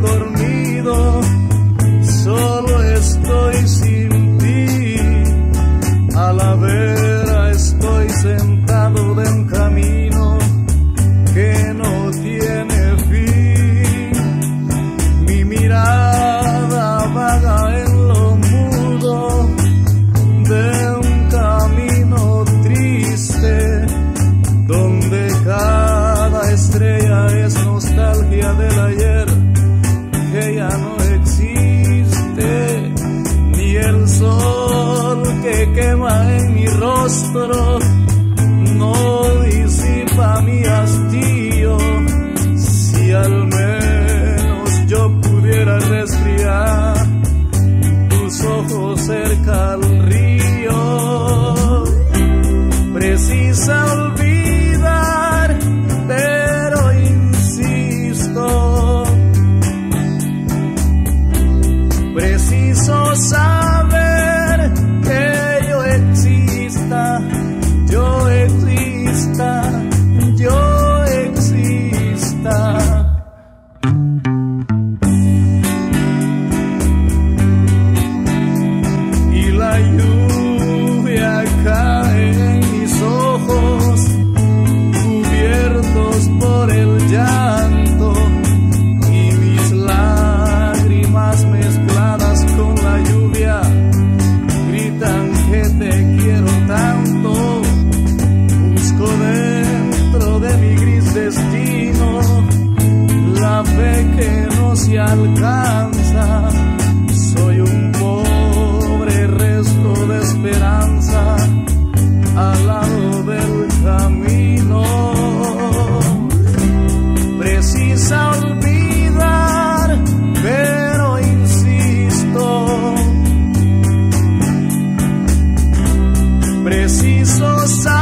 dormido, solo estoy sin ti. A la vera estoy sentado de un camino que no tiene fin. Mi mirada vaga en lo mudo de un camino triste donde cada estrella es nostalgia del ayer. La lluvia cae en mis ojos, cubiertos por el llanto y mis lágrimas mezcladas con la lluvia gritan que te quiero tanto. Busco dentro de mi gris destino la fe que no se alcanza. al lado del camino. Precisa olvidar, pero insisto. Preciso saber.